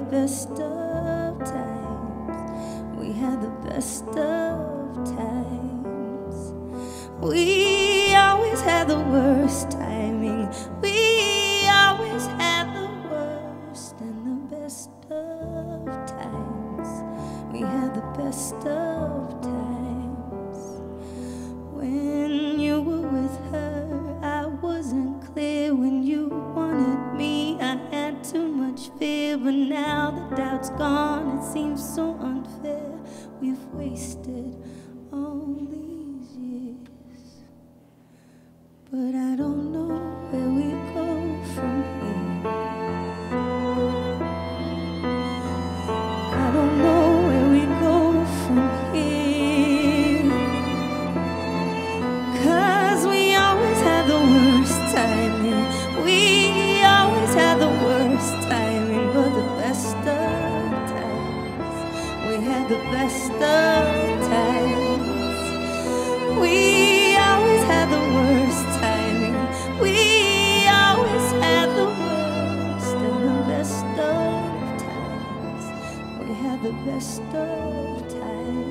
the best of times. We had the best of times. We always had the worst timing. But now the doubt's gone, it seems so unfair. We've wasted the best of times. We always had the worst timing. We always had the worst and the best of times. We had the best of times.